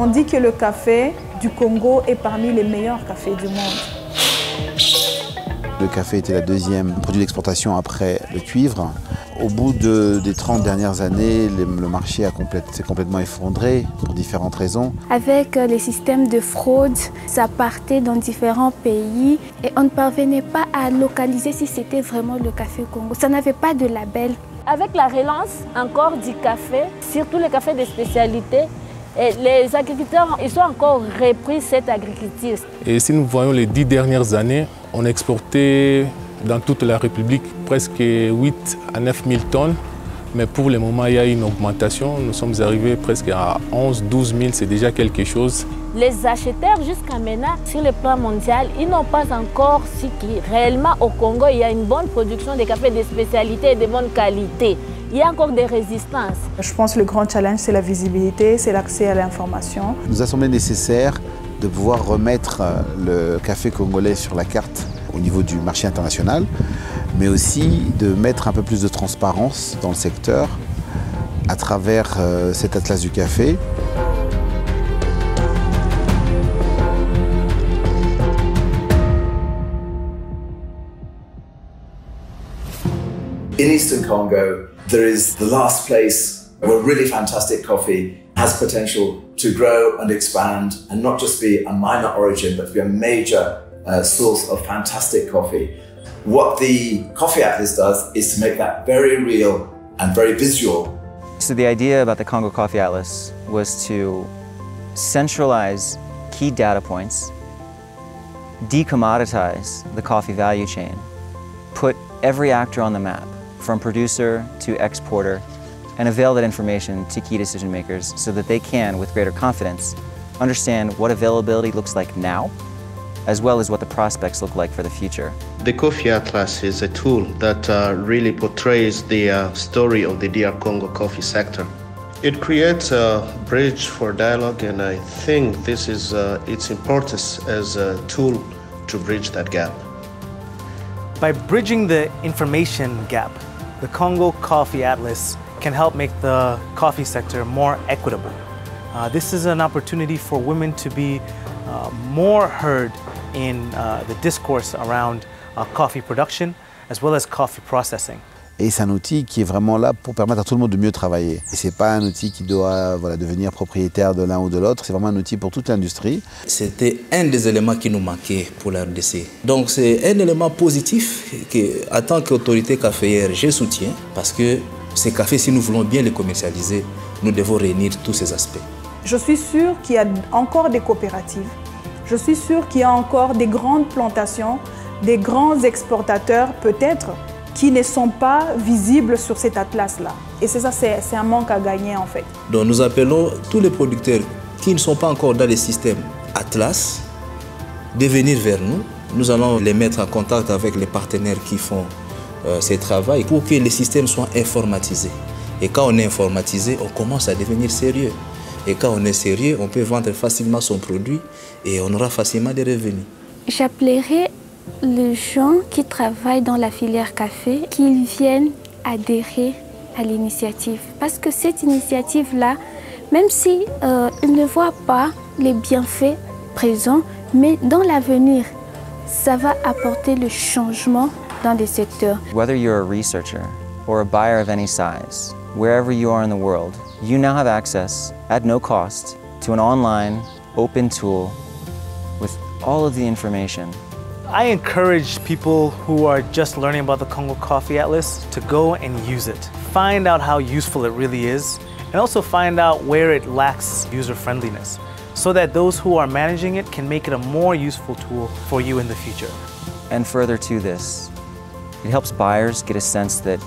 On dit que le café du Congo est parmi les meilleurs cafés du monde. Le café était la deuxième produit d'exportation après le cuivre. Au bout de, des 30 dernières années, le, le marché s'est complètement effondré pour différentes raisons. Avec euh, les systèmes de fraude, ça partait dans différents pays et on ne parvenait pas à localiser si c'était vraiment le café Congo. Ça n'avait pas de label. Avec la relance encore du café, surtout le café de spécialité, et les agriculteurs, ils ont encore repris cette agriculture. Et si nous voyons les dix dernières années, on exportait dans toute la République presque 8 à 9 000 tonnes. Mais pour le moment, il y a une augmentation. Nous sommes arrivés presque à 11 12 000, c'est déjà quelque chose. Les acheteurs, jusqu'à maintenant, sur le plan mondial, ils n'ont pas encore su que réellement au Congo, il y a une bonne production de café de spécialité et de bonne qualité. Il y a encore des résistances. Je pense que le grand challenge, c'est la visibilité, c'est l'accès à l'information. Il nous a semblé nécessaire de pouvoir remettre le café congolais sur la carte au niveau du marché international, mais aussi de mettre un peu plus de transparence dans le secteur à travers euh, cet atlas du café. In Eastern Congo, there is the last place where really fantastic coffee has potential to grow and expand and not just be a minor origin, but to be a major uh, source of fantastic coffee. What the Coffee Atlas does is to make that very real and very visual. So the idea about the Congo Coffee Atlas was to centralize key data points, decommoditize the coffee value chain, put every actor on the map, from producer to exporter, and avail that information to key decision makers so that they can, with greater confidence, understand what availability looks like now as well as what the prospects look like for the future. The Coffee Atlas is a tool that uh, really portrays the uh, story of the DR Congo coffee sector. It creates a bridge for dialogue, and I think this is uh, its importance as a tool to bridge that gap. By bridging the information gap, the Congo Coffee Atlas can help make the coffee sector more equitable. Uh, this is an opportunity for women to be uh, more heard in uh, the discourse around uh, coffee production as well as coffee processing. Et c'est un outil qui est vraiment là pour permettre à tout le monde de mieux travailler. Et c'est pas un outil qui doit voilà, devenir propriétaire de l'un ou de l'autre, c'est vraiment un outil pour toute l'industrie. C'était un des éléments qui nous manquait pour la RDC. Donc c'est un élément positif que, en tant qu'autorité caféière, je soutiens parce que ces cafés, si nous voulons bien les commercialiser, nous devons réunir tous ces aspects. Je suis sûre qu'il y a encore des coopératives. Je suis sûre qu'il y a encore des grandes plantations, des grands exportateurs peut-être qui ne sont pas visibles sur cet atlas-là. Et c'est ça, c'est un manque à gagner en fait. Donc nous appelons tous les producteurs qui ne sont pas encore dans les systèmes Atlas de venir vers nous. Nous allons les mettre en contact avec les partenaires qui font euh, ces travaux pour que les systèmes soient informatisés. Et quand on est informatisé, on commence à devenir sérieux. Et quand on est sérieux, on peut vendre facilement son produit et on aura facilement des revenus. J'appellerai les gens qui travaillent dans la filière café qu'ils viennent adhérer à l'initiative. Parce que cette initiative-là, même si euh, ils ne voient pas les bienfaits présents, mais dans l'avenir, ça va apporter le changement dans des secteurs. Whether you're a researcher or a buyer of any size, wherever you are in the world, you now have access at no cost to an online, open tool with all of the information. I encourage people who are just learning about the Congo Coffee Atlas to go and use it. Find out how useful it really is, and also find out where it lacks user friendliness, so that those who are managing it can make it a more useful tool for you in the future. And further to this, it helps buyers get a sense that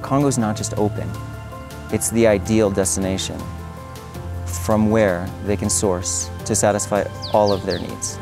Congo's not just open, it's the ideal destination from where they can source to satisfy all of their needs.